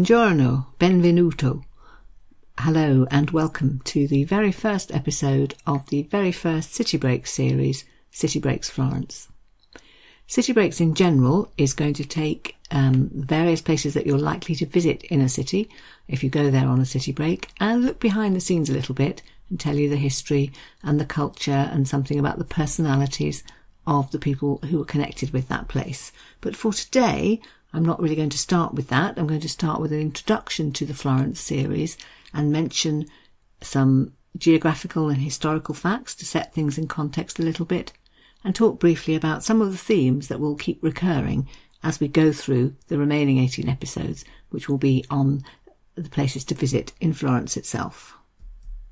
Buongiorno, benvenuto. Hello and welcome to the very first episode of the very first City Breaks series, City Breaks Florence. City Breaks in general is going to take um, various places that you're likely to visit in a city if you go there on a city break and look behind the scenes a little bit and tell you the history and the culture and something about the personalities of the people who are connected with that place. But for today, I'm not really going to start with that. I'm going to start with an introduction to the Florence series and mention some geographical and historical facts to set things in context a little bit and talk briefly about some of the themes that will keep recurring as we go through the remaining 18 episodes, which will be on the places to visit in Florence itself.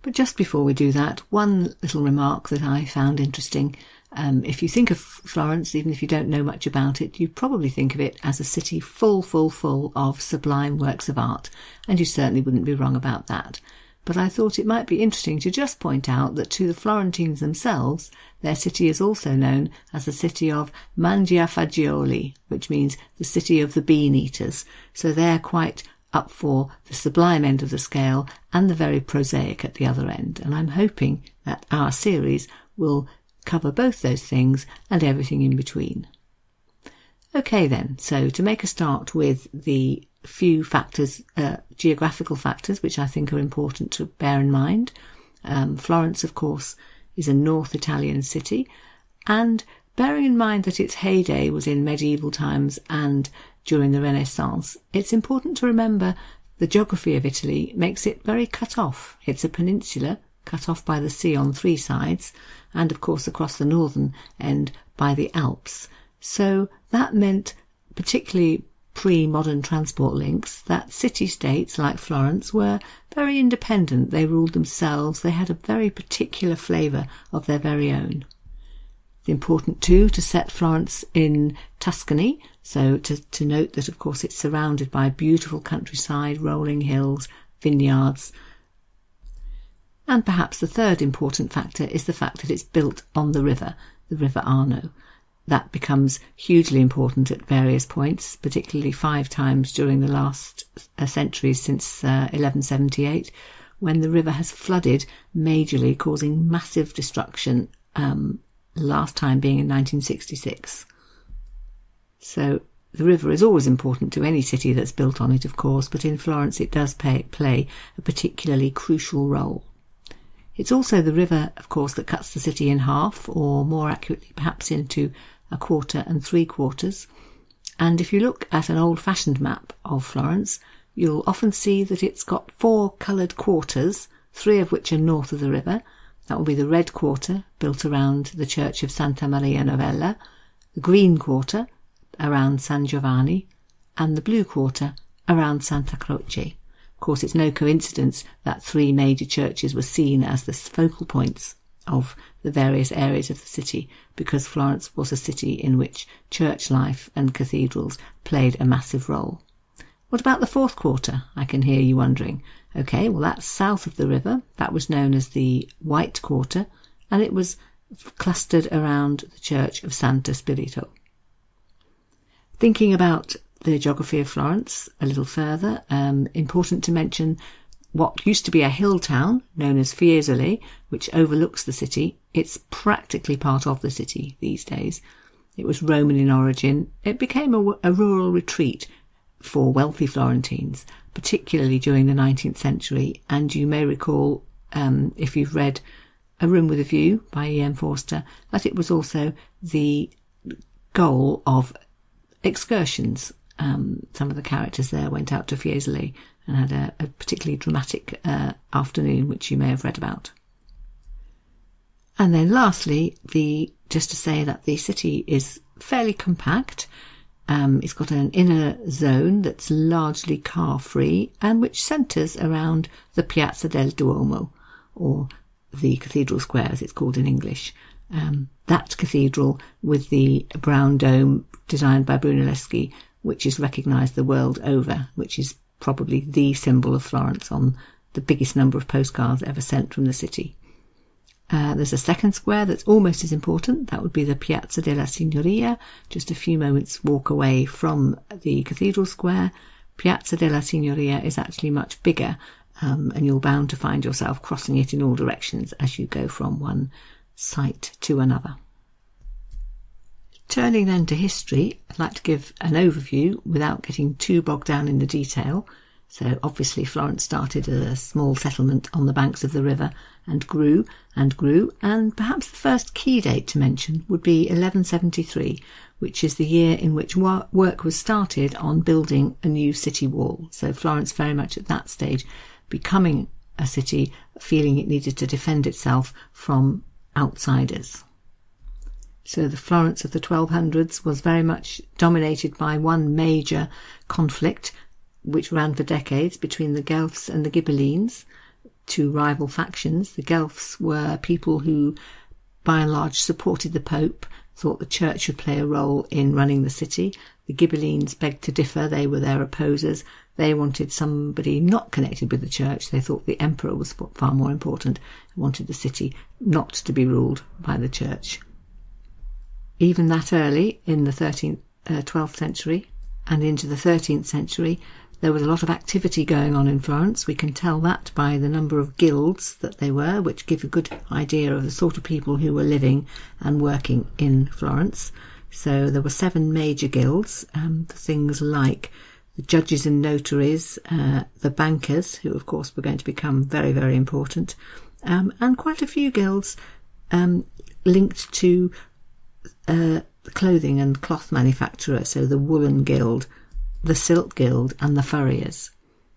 But just before we do that, one little remark that I found interesting. Um, if you think of Florence, even if you don't know much about it, you probably think of it as a city full, full, full of sublime works of art, and you certainly wouldn't be wrong about that. But I thought it might be interesting to just point out that to the Florentines themselves, their city is also known as the city of Mangiafagioli, which means the city of the bean eaters. So they're quite up for the sublime end of the scale and the very prosaic at the other end. And I'm hoping that our series will cover both those things and everything in between. Okay then, so to make a start with the few factors, uh, geographical factors, which I think are important to bear in mind. Um, Florence, of course, is a North Italian city, and bearing in mind that its heyday was in medieval times and during the Renaissance, it's important to remember the geography of Italy makes it very cut off. It's a peninsula cut off by the sea on three sides, and of course across the northern end by the Alps. So that meant, particularly pre-modern transport links, that city-states like Florence were very independent. They ruled themselves. They had a very particular flavour of their very own. The important too to set Florence in Tuscany, so to, to note that of course it's surrounded by beautiful countryside, rolling hills, vineyards. And perhaps the third important factor is the fact that it's built on the river, the River Arno. That becomes hugely important at various points, particularly five times during the last uh, centuries since uh, 1178, when the river has flooded majorly, causing massive destruction um, last time being in 1966. So the river is always important to any city that's built on it, of course, but in Florence it does pay, play a particularly crucial role. It's also the river, of course, that cuts the city in half, or more accurately, perhaps into a quarter and three quarters. And if you look at an old fashioned map of Florence, you'll often see that it's got four coloured quarters, three of which are north of the river, that will be the red quarter, built around the church of Santa Maria Novella, the green quarter, around San Giovanni, and the blue quarter, around Santa Croce. Of course, it's no coincidence that three major churches were seen as the focal points of the various areas of the city, because Florence was a city in which church life and cathedrals played a massive role. What about the fourth quarter? I can hear you wondering. Okay, well, that's south of the river. That was known as the White Quarter, and it was clustered around the church of Santa Spirito. Thinking about the geography of Florence a little further, um, important to mention what used to be a hill town known as Fiesole, which overlooks the city. It's practically part of the city these days. It was Roman in origin. It became a, a rural retreat for wealthy Florentines, particularly during the 19th century. And you may recall, um, if you've read A Room with a View by E.M. Forster, that it was also the goal of excursions. Um, some of the characters there went out to Fiesole and had a, a particularly dramatic uh, afternoon, which you may have read about. And then lastly, the just to say that the city is fairly compact. Um, it's got an inner zone that's largely car free and which centres around the Piazza del Duomo, or the Cathedral Square as it's called in English. Um, that cathedral with the brown dome designed by Brunelleschi, which is recognised the world over, which is probably the symbol of Florence on the biggest number of postcards ever sent from the city. Uh, there's a second square that's almost as important. That would be the Piazza della Signoria, just a few moments walk away from the Cathedral Square. Piazza della Signoria is actually much bigger, um, and you're bound to find yourself crossing it in all directions as you go from one site to another. Turning then to history, I'd like to give an overview without getting too bogged down in the detail. So, obviously, Florence started as a small settlement on the banks of the river and grew and grew, and perhaps the first key date to mention would be 1173, which is the year in which work was started on building a new city wall. So, Florence very much at that stage becoming a city, feeling it needed to defend itself from outsiders. So the Florence of the 1200s was very much dominated by one major conflict, which ran for decades between the Guelphs and the Ghibellines, two rival factions. The Guelphs were people who, by and large, supported the Pope, thought the church should play a role in running the city. The Ghibellines begged to differ, they were their opposers. They wanted somebody not connected with the church. They thought the emperor was far more important, wanted the city not to be ruled by the church even that early in the 13th, uh, 12th century and into the 13th century, there was a lot of activity going on in Florence. We can tell that by the number of guilds that they were, which give a good idea of the sort of people who were living and working in Florence. So there were seven major guilds, um, things like the judges and notaries, uh, the bankers, who of course were going to become very, very important, um, and quite a few guilds um, linked to uh, clothing and cloth manufacturer, so the Woolen Guild, the Silk Guild, and the Furriers.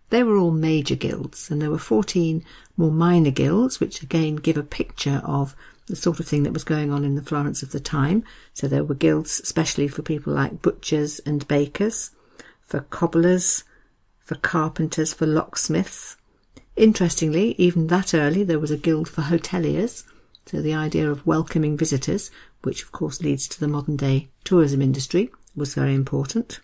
They were all major guilds, and there were 14 more minor guilds, which again give a picture of the sort of thing that was going on in the Florence of the time. So there were guilds especially for people like butchers and bakers, for cobblers, for carpenters, for locksmiths. Interestingly, even that early, there was a guild for hoteliers, so the idea of welcoming visitors, which of course leads to the modern day tourism industry, was very important.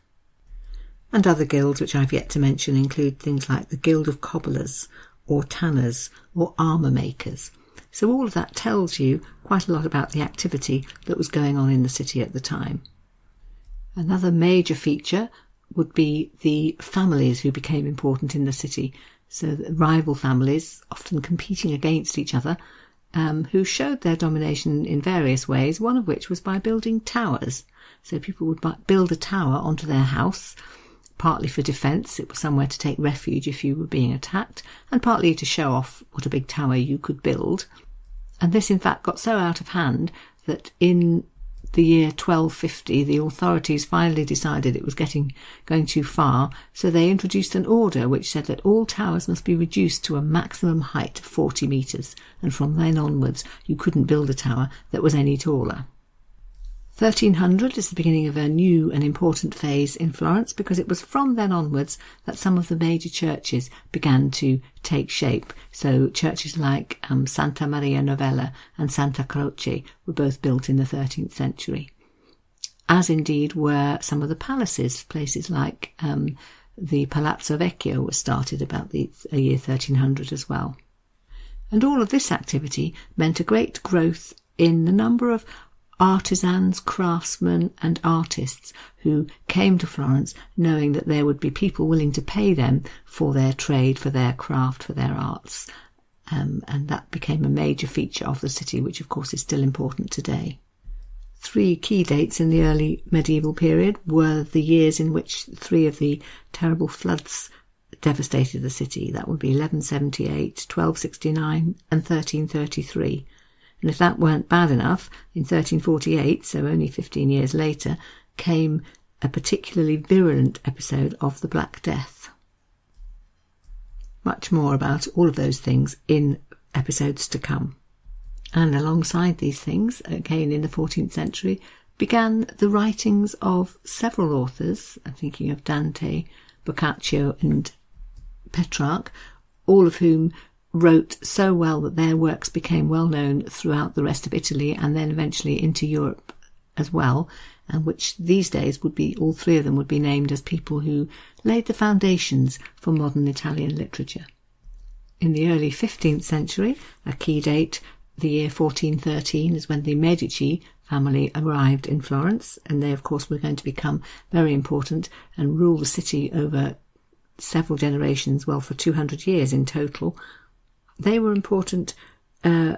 And other guilds which I've yet to mention include things like the Guild of Cobblers, or Tanners, or Armour Makers. So all of that tells you quite a lot about the activity that was going on in the city at the time. Another major feature would be the families who became important in the city. So rival families, often competing against each other, um, who showed their domination in various ways, one of which was by building towers. So people would build a tower onto their house, partly for defence, it was somewhere to take refuge if you were being attacked, and partly to show off what a big tower you could build. And this, in fact, got so out of hand that in the year 1250, the authorities finally decided it was getting going too far, so they introduced an order which said that all towers must be reduced to a maximum height of 40 metres, and from then onwards you couldn't build a tower that was any taller. 1300 is the beginning of a new and important phase in Florence because it was from then onwards that some of the major churches began to take shape. So churches like um, Santa Maria Novella and Santa Croce were both built in the 13th century, as indeed were some of the palaces, places like um, the Palazzo Vecchio was started about the year 1300 as well. And all of this activity meant a great growth in the number of artisans, craftsmen, and artists who came to Florence knowing that there would be people willing to pay them for their trade, for their craft, for their arts. Um, and that became a major feature of the city, which of course is still important today. Three key dates in the early medieval period were the years in which three of the terrible floods devastated the city. That would be 1178, 1269, and 1333. And if that weren't bad enough, in 1348, so only 15 years later, came a particularly virulent episode of the Black Death. Much more about all of those things in episodes to come. And alongside these things, again in the 14th century, began the writings of several authors. I'm thinking of Dante, Boccaccio, and Petrarch, all of whom wrote so well that their works became well known throughout the rest of Italy and then eventually into Europe as well, and which these days would be all three of them would be named as people who laid the foundations for modern Italian literature. In the early 15th century, a key date, the year 1413, is when the Medici family arrived in Florence, and they, of course, were going to become very important and rule the city over several generations, well, for 200 years in total, they were important uh,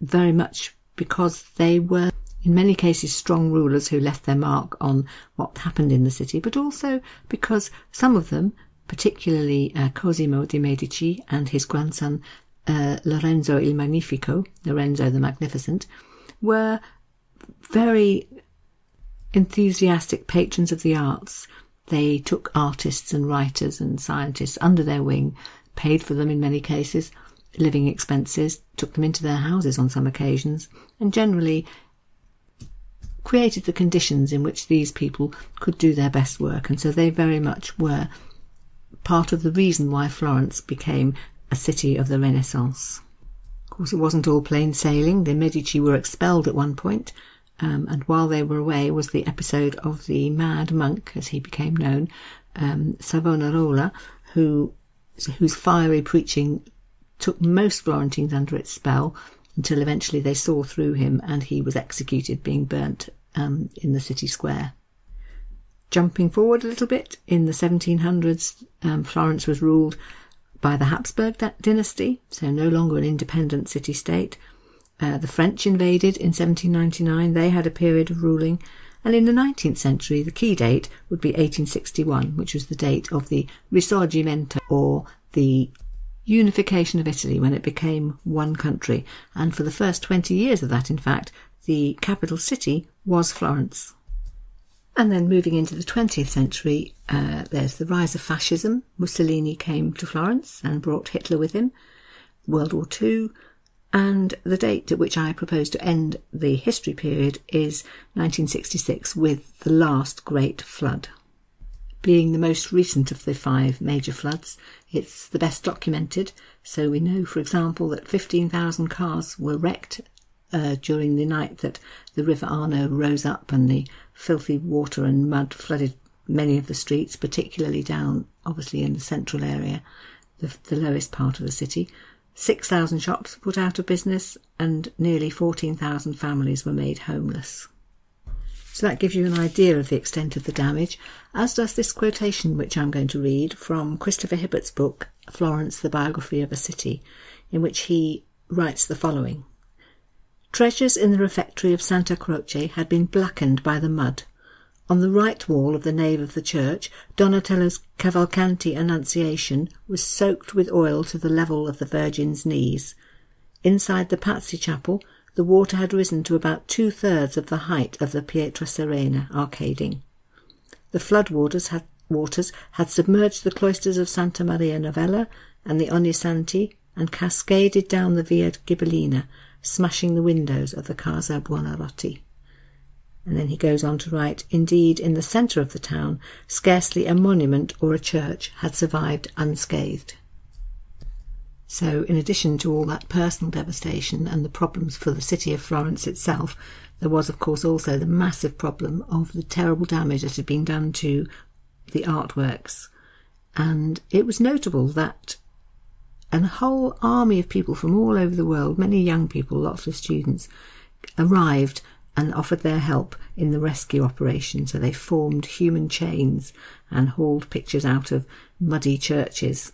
very much because they were, in many cases, strong rulers who left their mark on what happened in the city, but also because some of them, particularly uh, Cosimo de' Medici and his grandson uh, Lorenzo il Magnifico, Lorenzo the Magnificent, were very enthusiastic patrons of the arts. They took artists and writers and scientists under their wing, paid for them in many cases, living expenses, took them into their houses on some occasions, and generally created the conditions in which these people could do their best work. And so they very much were part of the reason why Florence became a city of the Renaissance. Of course, it wasn't all plain sailing. The Medici were expelled at one point, um, and while they were away was the episode of the mad monk, as he became known, um, Savonarola, who whose fiery preaching took most Florentines under its spell until eventually they saw through him and he was executed, being burnt um, in the city square. Jumping forward a little bit, in the 1700s, um, Florence was ruled by the Habsburg dynasty, so no longer an independent city state. Uh, the French invaded in 1799. They had a period of ruling. And in the 19th century, the key date would be 1861, which was the date of the Risorgimento, or the unification of Italy, when it became one country. And for the first 20 years of that, in fact, the capital city was Florence. And then moving into the 20th century, uh, there's the rise of fascism. Mussolini came to Florence and brought Hitler with him. World War II, and the date at which I propose to end the history period is 1966 with the last great flood. Being the most recent of the five major floods, it's the best documented, so we know, for example, that 15,000 cars were wrecked uh, during the night that the River Arno rose up and the filthy water and mud flooded many of the streets, particularly down, obviously, in the central area, the, the lowest part of the city. 6,000 shops were put out of business and nearly 14,000 families were made homeless. So that gives you an idea of the extent of the damage, as does this quotation which I'm going to read from Christopher Hibbert's book, Florence, the Biography of a City, in which he writes the following. Treasures in the refectory of Santa Croce had been blackened by the mud. On the right wall of the nave of the church, Donatello's Cavalcanti Annunciation was soaked with oil to the level of the Virgin's knees. Inside the Pazzi chapel, the water had risen to about two thirds of the height of the Pietra Serena arcading. The flood waters had, waters had submerged the cloisters of Santa Maria Novella and the Ognissanti and cascaded down the Via Ghibellina smashing the windows of the Casa Buonarroti. And then he goes on to write, Indeed, in the centre of the town, scarcely a monument or a church had survived unscathed. So, in addition to all that personal devastation and the problems for the city of Florence itself, there was, of course, also the massive problem of the terrible damage that had been done to the artworks. And it was notable that a whole army of people from all over the world, many young people, lots of students, arrived and offered their help in the rescue operation. So they formed human chains and hauled pictures out of muddy churches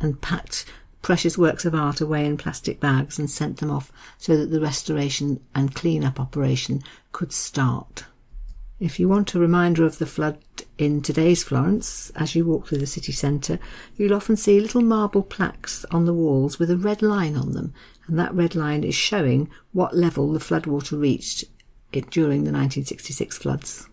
and packed precious works of art away in plastic bags and sent them off so that the restoration and clean-up operation could start. If you want a reminder of the flood in today's Florence, as you walk through the city centre, you'll often see little marble plaques on the walls with a red line on them, and that red line is showing what level the floodwater reached it during the 1966 floods.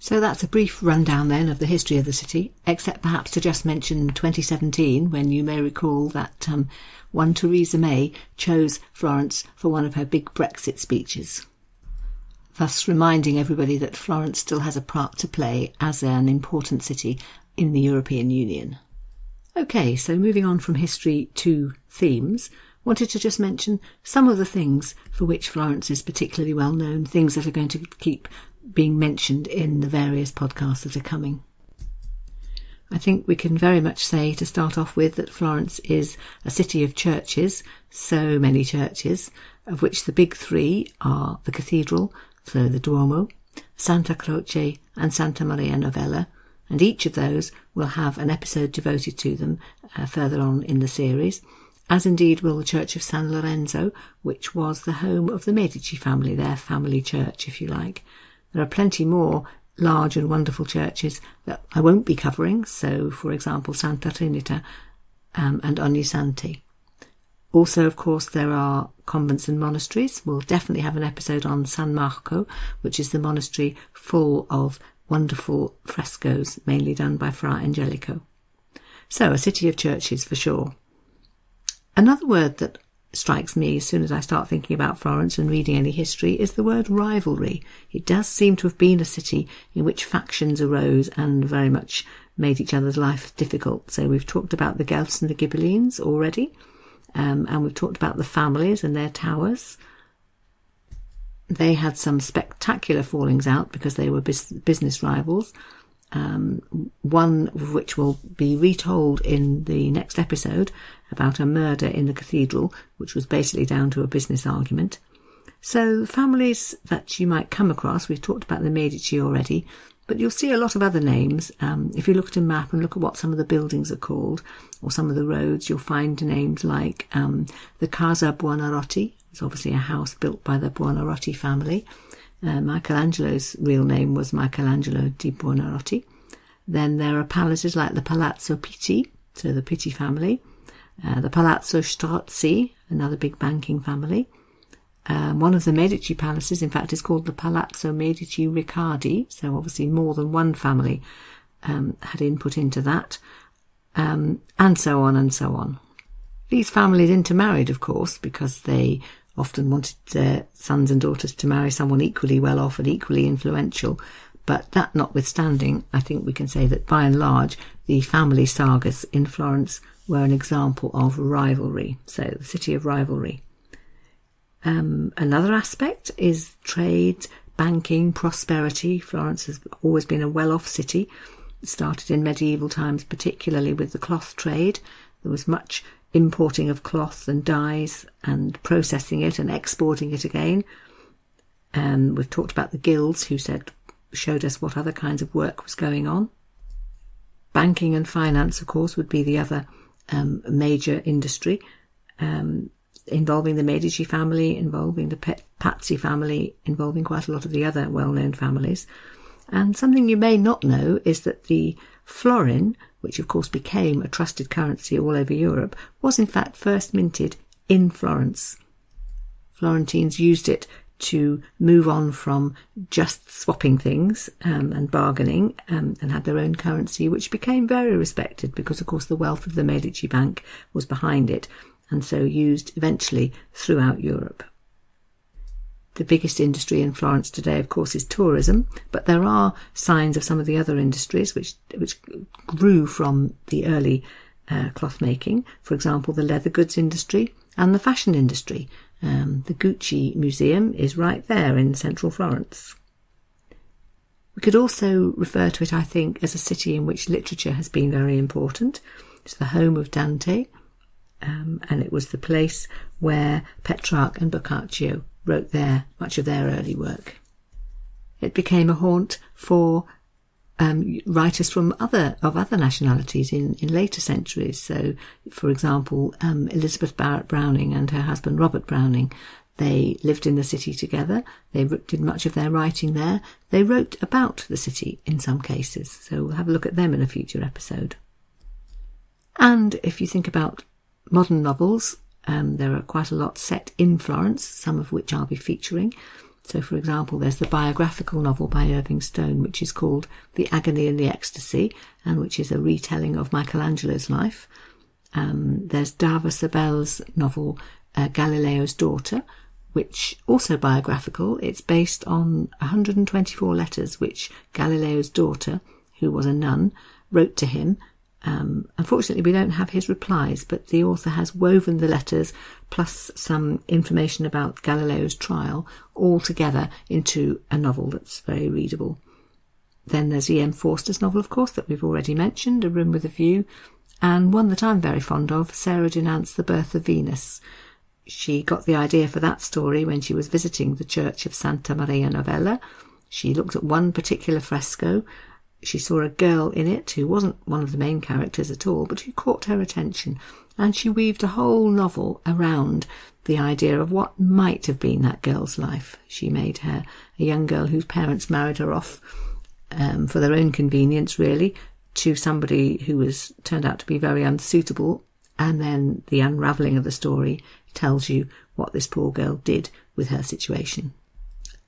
So that's a brief rundown then of the history of the city, except perhaps to just mention 2017, when you may recall that um, one Theresa May chose Florence for one of her big Brexit speeches thus reminding everybody that Florence still has a part to play as an important city in the European Union. Okay, so moving on from history to themes, wanted to just mention some of the things for which Florence is particularly well known, things that are going to keep being mentioned in the various podcasts that are coming. I think we can very much say to start off with that Florence is a city of churches, so many churches, of which the big three are the cathedral, so the Duomo, Santa Croce and Santa Maria Novella, and each of those will have an episode devoted to them uh, further on in the series, as indeed will the Church of San Lorenzo, which was the home of the Medici family, their family church, if you like. There are plenty more large and wonderful churches that I won't be covering, so for example, Santa Trinita um, and Ognissanti. Also, of course, there are convents and monasteries. We'll definitely have an episode on San Marco, which is the monastery full of wonderful frescoes, mainly done by Fra Angelico. So, a city of churches for sure. Another word that strikes me as soon as I start thinking about Florence and reading any history is the word rivalry. It does seem to have been a city in which factions arose and very much made each other's life difficult. So we've talked about the Guelphs and the Ghibellines already, um, and we've talked about the families and their towers. They had some spectacular fallings out because they were business rivals. Um, one of which will be retold in the next episode about a murder in the cathedral, which was basically down to a business argument. So, families that you might come across, we've talked about the Medici already, but you'll see a lot of other names. Um, if you look at a map and look at what some of the buildings are called, or some of the roads, you'll find names like um, the Casa Buonarroti. It's obviously a house built by the Buonarroti family. Uh, Michelangelo's real name was Michelangelo di Buonarroti. Then there are palaces like the Palazzo Pitti, so the Pitti family, uh, the Palazzo Strozzi, another big banking family. Um, one of the Medici palaces, in fact, is called the Palazzo Medici Riccardi, so obviously more than one family um, had input into that, um, and so on and so on. These families intermarried, of course, because they often wanted their sons and daughters to marry someone equally well off and equally influential. But that notwithstanding, I think we can say that by and large, the family sagas in Florence were an example of rivalry. So, the city of rivalry. Um, another aspect is trade, banking, prosperity. Florence has always been a well off city. It started in medieval times, particularly with the cloth trade. There was much importing of cloth and dyes and processing it and exporting it again. Um, we've talked about the guilds who said showed us what other kinds of work was going on. Banking and finance, of course, would be the other um, major industry um, involving the Medici family, involving the Pazzi family, involving quite a lot of the other well-known families. And something you may not know is that the florin which of course became a trusted currency all over Europe, was in fact first minted in Florence. Florentines used it to move on from just swapping things um, and bargaining um, and had their own currency, which became very respected because, of course, the wealth of the Medici Bank was behind it and so used eventually throughout Europe. The biggest industry in Florence today, of course, is tourism, but there are signs of some of the other industries which which grew from the early uh, cloth making. For example, the leather goods industry and the fashion industry. Um, the Gucci Museum is right there in central Florence. We could also refer to it, I think, as a city in which literature has been very important. It's the home of Dante, um, and it was the place where Petrarch and Boccaccio wrote their much of their early work. It became a haunt for um, writers from other of other nationalities in, in later centuries. So, for example, um, Elizabeth Barrett Browning and her husband Robert Browning, they lived in the city together. They did much of their writing there. They wrote about the city in some cases. So we'll have a look at them in a future episode. And if you think about modern novels, um, there are quite a lot set in Florence, some of which I'll be featuring. So, for example, there's the biographical novel by Irving Stone, which is called The Agony and the Ecstasy, and which is a retelling of Michelangelo's life. Um, there's Dava Sobel's novel uh, Galileo's Daughter, which also biographical. It's based on 124 letters which Galileo's daughter, who was a nun, wrote to him um, unfortunately, we don't have his replies, but the author has woven the letters plus some information about Galileo's trial all together into a novel that's very readable. Then there's E.M. Forster's novel, of course, that we've already mentioned, A Room with a View, and one that I'm very fond of, Sarah Dunant's The Birth of Venus. She got the idea for that story when she was visiting the church of Santa Maria Novella. She looked at one particular fresco she saw a girl in it who wasn't one of the main characters at all, but who caught her attention, and she weaved a whole novel around the idea of what might have been that girl's life. She made her a young girl whose parents married her off um, for their own convenience, really, to somebody who was turned out to be very unsuitable, and then the unravelling of the story tells you what this poor girl did with her situation.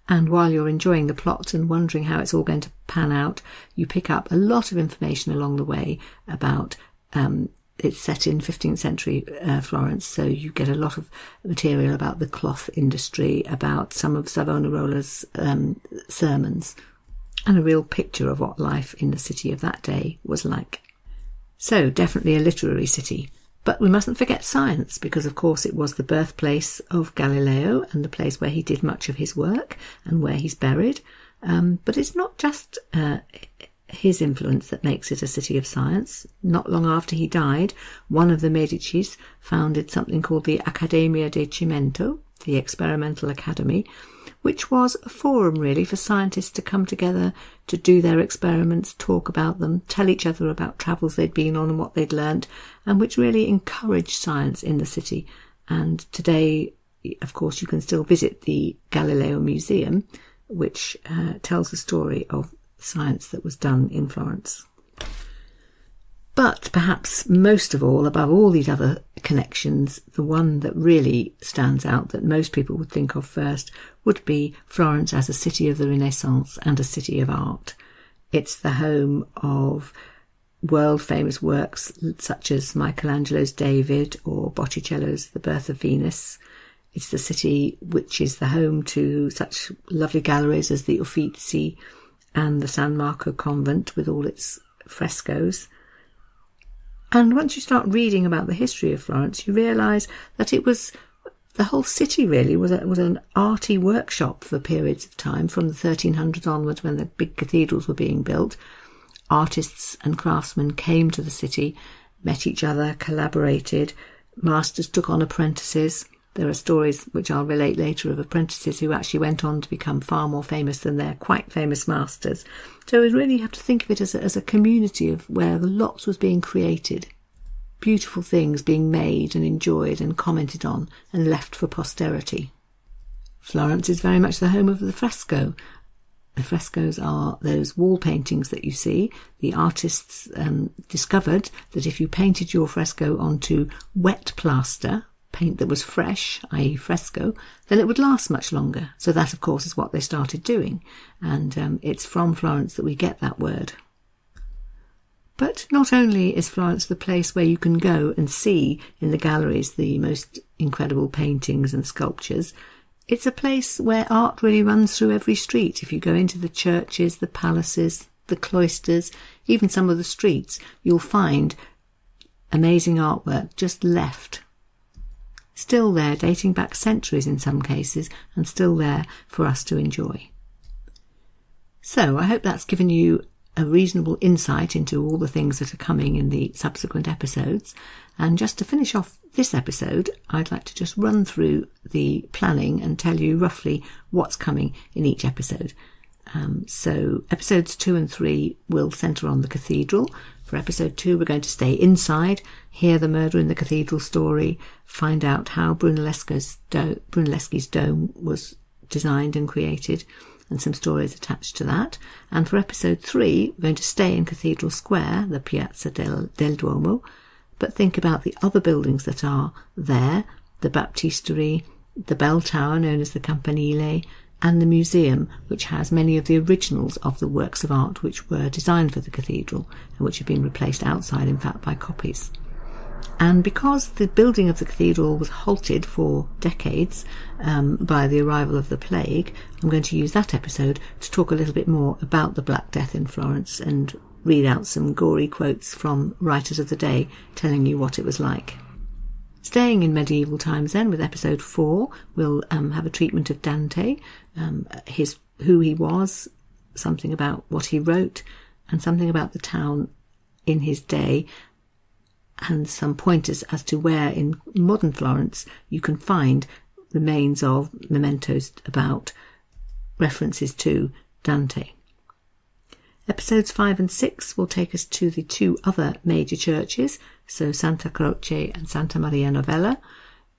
And while you're enjoying the plot and wondering how it's all going to pan out, you pick up a lot of information along the way about um, it's set in 15th century uh, Florence, so you get a lot of material about the cloth industry, about some of Savonarola's um, sermons, and a real picture of what life in the city of that day was like. So, definitely a literary city. But we mustn't forget science, because of course it was the birthplace of Galileo and the place where he did much of his work and where he's buried. Um, but it's not just uh, his influence that makes it a city of science. Not long after he died, one of the Medicis founded something called the Accademia de Cimento, the Experimental Academy, which was a forum really for scientists to come together to do their experiments, talk about them, tell each other about travels they'd been on and what they'd learnt, and which really encouraged science in the city. And today, of course, you can still visit the Galileo Museum, which uh, tells the story of science that was done in Florence. But perhaps most of all, above all these other connections, the one that really stands out that most people would think of first would be Florence as a city of the Renaissance and a city of art. It's the home of world famous works such as Michelangelo's David or Botticelli's The Birth of Venus. It's the city which is the home to such lovely galleries as the Uffizi and the San Marco convent with all its frescoes. And once you start reading about the history of Florence, you realise that it was the whole city really was a, was an arty workshop for periods of time from the 1300s onwards when the big cathedrals were being built. Artists and craftsmen came to the city, met each other, collaborated. Masters took on apprentices. There are stories which I'll relate later of apprentices who actually went on to become far more famous than their quite famous masters. So we really have to think of it as a, as a community of where lots was being created, beautiful things being made and enjoyed and commented on and left for posterity. Florence is very much the home of the fresco. The frescoes are those wall paintings that you see. The artists um, discovered that if you painted your fresco onto wet plaster, paint that was fresh, i.e., fresco, then it would last much longer. So, that, of course, is what they started doing. And um, it's from Florence that we get that word. But not only is Florence the place where you can go and see in the galleries the most incredible paintings and sculptures, it's a place where art really runs through every street. If you go into the churches, the palaces, the cloisters, even some of the streets, you'll find amazing artwork just left still there, dating back centuries in some cases, and still there for us to enjoy. So I hope that's given you a reasonable insight into all the things that are coming in the subsequent episodes. And just to finish off this episode, I'd like to just run through the planning and tell you roughly what's coming in each episode. Um, so, episodes two and three will centre on the cathedral, for episode two, we're going to stay inside, hear the murder in the cathedral story, find out how Brunelleschi's, do- Brunelleschi's dome was designed and created, and some stories attached to that. And for episode three, we're going to stay in Cathedral Square, the Piazza del, del Duomo, but think about the other buildings that are there, the Baptistery, the bell tower known as the Campanile, and the museum, which has many of the originals of the works of art which were designed for the cathedral and which have been replaced outside, in fact, by copies. And because the building of the cathedral was halted for decades um, by the arrival of the plague, I'm going to use that episode to talk a little bit more about the Black Death in Florence and read out some gory quotes from writers of the day telling you what it was like. Staying in medieval times, then, with episode four, we'll um, have a treatment of Dante, um, his who he was, something about what he wrote, and something about the town in his day, and some pointers as to where in modern Florence you can find remains of mementos about references to Dante. Episodes 5 and 6 will take us to the two other major churches, so Santa Croce and Santa Maria Novella.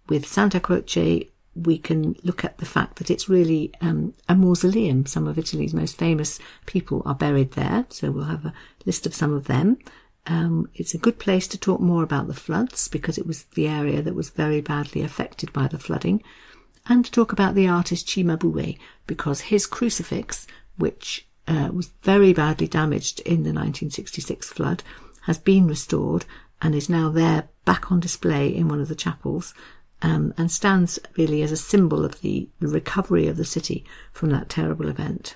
With Santa Croce, we can look at the fact that it's really um, a mausoleum. Some of Italy's most famous people are buried there, so we'll have a list of some of them. Um, it's a good place to talk more about the floods because it was the area that was very badly affected by the flooding, and to talk about the artist Cimabue because his crucifix, which uh, was very badly damaged in the 1966 flood, has been restored and is now there back on display in one of the chapels um, and stands really as a symbol of the, recovery of the city from that terrible event.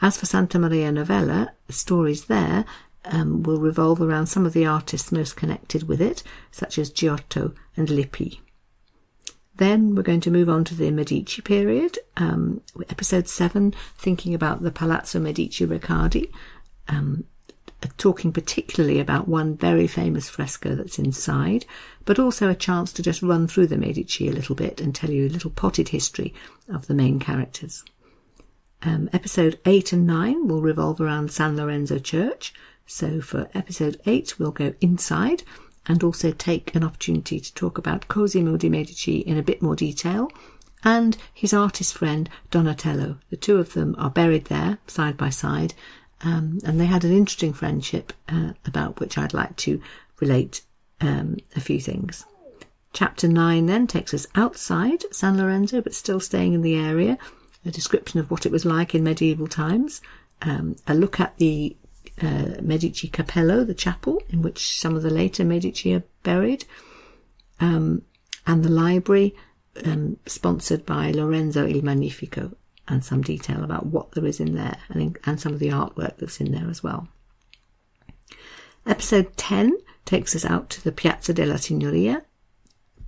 As for Santa Maria Novella, the stories there um, will revolve around some of the artists most connected with it, such as Giotto and Lippi. Then we're going to move on to the Medici period, um, episode 7, thinking about the Palazzo Medici Riccardi, um, talking particularly about one very famous fresco that's inside, but also a chance to just run through the Medici a little bit and tell you a little potted history of the main characters. Um, episode 8 and 9 will revolve around San Lorenzo Church. So for episode 8, we'll go inside and also take an opportunity to talk about Cosimo de' Medici in a bit more detail and his artist friend Donatello. The two of them are buried there side by side, um, and they had an interesting friendship uh, about which I'd like to relate um, a few things. Chapter 9 then takes us outside San Lorenzo, but still staying in the area, a description of what it was like in medieval times, um, a look at the uh, Medici Cappello, the chapel in which some of the later Medici are buried, um, and the library um, sponsored by Lorenzo il Magnifico, and some detail about what there is in there, and, and some of the artwork that's in there as well. Episode 10 takes us out to the Piazza della Signoria,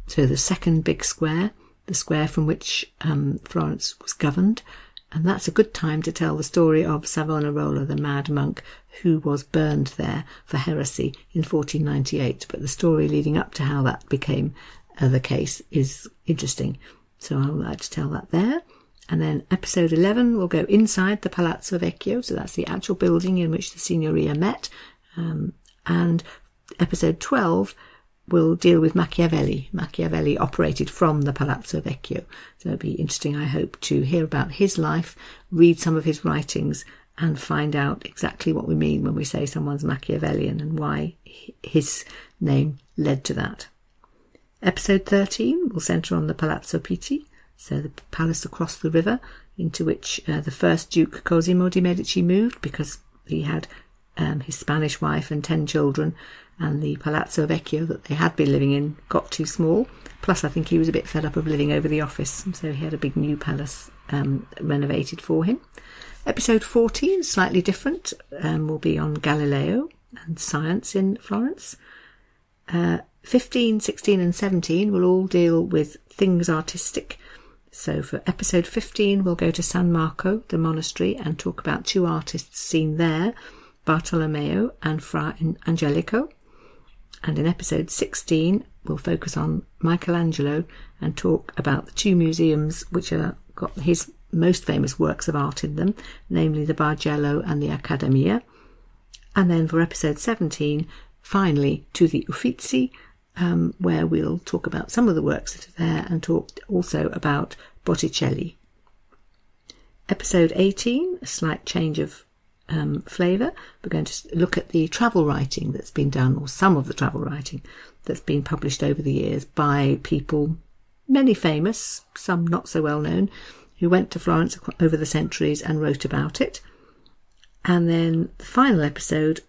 so the second big square, the square from which um, Florence was governed, and that's a good time to tell the story of Savonarola, the mad monk who was burned there for heresy in 1498. But the story leading up to how that became uh, the case is interesting. So I would like to tell that there. And then episode 11 will go inside the Palazzo Vecchio, so that's the actual building in which the Signoria met. Um, and episode 12 will deal with Machiavelli. Machiavelli operated from the Palazzo Vecchio. So it'll be interesting, I hope, to hear about his life, read some of his writings, and find out exactly what we mean when we say someone's Machiavellian and why his name led to that. Episode 13 will centre on the Palazzo Pitti, so the palace across the river into which uh, the first Duke Cosimo de' Medici moved because he had um, his Spanish wife and ten children and the Palazzo Vecchio that they had been living in got too small. Plus, I think he was a bit fed up of living over the office, so he had a big new palace um, renovated for him. Episode 14, slightly different, um, will be on Galileo and science in Florence. Uh, 15, 16, and 17 will all deal with things artistic. So for episode 15, we'll go to San Marco, the monastery, and talk about two artists seen there, Bartolomeo and Fra Angelico. And in episode 16, we'll focus on Michelangelo and talk about the two museums which have got his most famous works of art in them, namely the Bargello and the Accademia. And then for episode 17, finally to the Uffizi, um, where we'll talk about some of the works that are there and talk also about Botticelli. Episode 18, a slight change of um, flavour. We're going to look at the travel writing that's been done, or some of the travel writing that's been published over the years by people, many famous, some not so well known, who went to Florence over the centuries and wrote about it. And then the final episode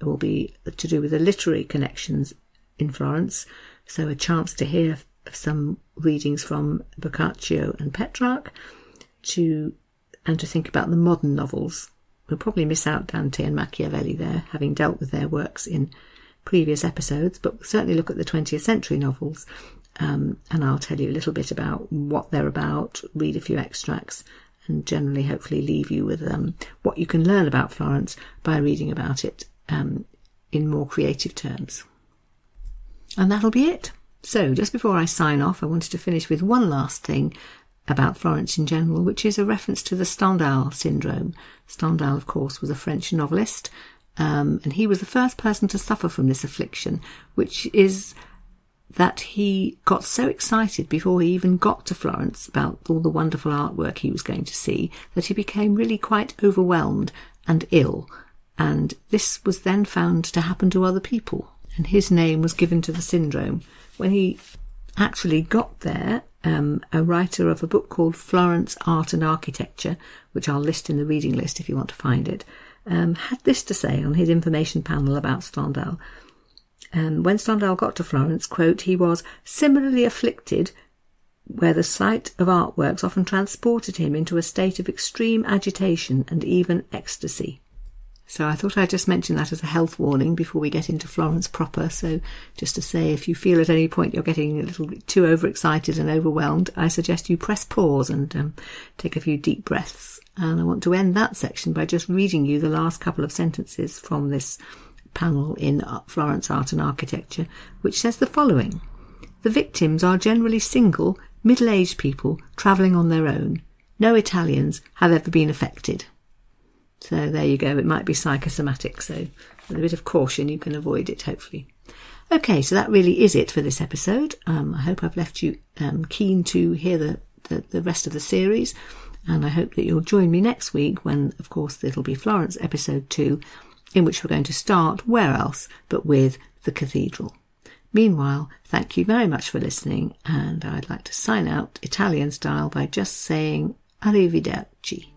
will be to do with the literary connections in Florence. So a chance to hear some readings from Boccaccio and Petrarch to and to think about the modern novels We'll probably miss out Dante and Machiavelli there, having dealt with their works in previous episodes, but we'll certainly look at the 20th century novels. Um, and I'll tell you a little bit about what they're about, read a few extracts, and generally, hopefully, leave you with um, what you can learn about Florence by reading about it um, in more creative terms. And that'll be it. So, just before I sign off, I wanted to finish with one last thing about Florence in general, which is a reference to the Stendhal syndrome. Stendhal, of course, was a French novelist, um, and he was the first person to suffer from this affliction, which is that he got so excited before he even got to Florence about all the wonderful artwork he was going to see that he became really quite overwhelmed and ill. And this was then found to happen to other people. And his name was given to the syndrome. When he actually got there, um, a writer of a book called Florence Art and Architecture, which I'll list in the reading list if you want to find it, um, had this to say on his information panel about Stendhal. Um, when Stendhal got to Florence, quote, he was similarly afflicted where the sight of artworks often transported him into a state of extreme agitation and even ecstasy. So I thought I'd just mention that as a health warning before we get into Florence proper. So just to say, if you feel at any point you're getting a little too overexcited and overwhelmed, I suggest you press pause and um, take a few deep breaths. And I want to end that section by just reading you the last couple of sentences from this panel in Florence Art and Architecture, which says the following. The victims are generally single, middle-aged people travelling on their own. No Italians have ever been affected. So there you go. It might be psychosomatic. So with a bit of caution, you can avoid it, hopefully. Okay, so that really is it for this episode. Um, I hope I've left you um, keen to hear the, the, the rest of the series. And I hope that you'll join me next week when, of course, it'll be Florence episode two, in which we're going to start where else but with the cathedral. Meanwhile, thank you very much for listening, and I'd like to sign out Italian style by just saying arrivederci.